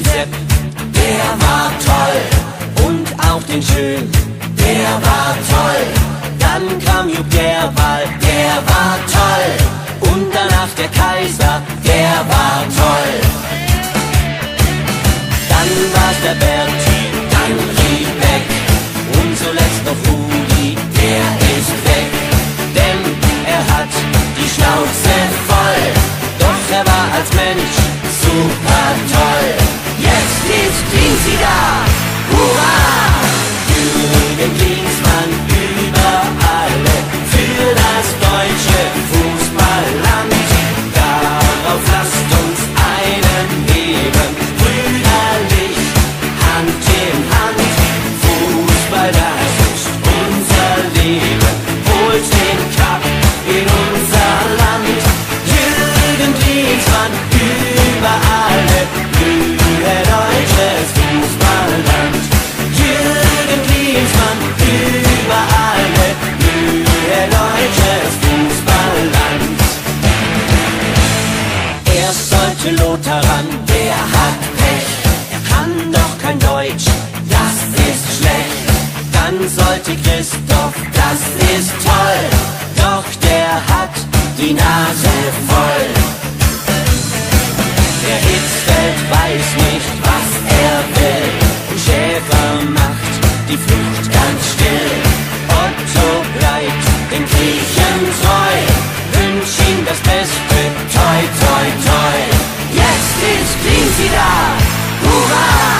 den der war toll. Und auch den Schön, der war toll. Dann kam Jupp Gerwal, der war toll. Und danach der Kaiser, der war toll. me. Sollte Christoph, das ist toll. Doch der hat die Nase voll. Der Hitzfeld weiß nicht, was er will. Schäfer macht die Flucht ganz still. Otto bleibt den Griechen treu. Wünsch ihm das Beste, toi, toi, toi. Jetzt ist Cleansy da, hurra!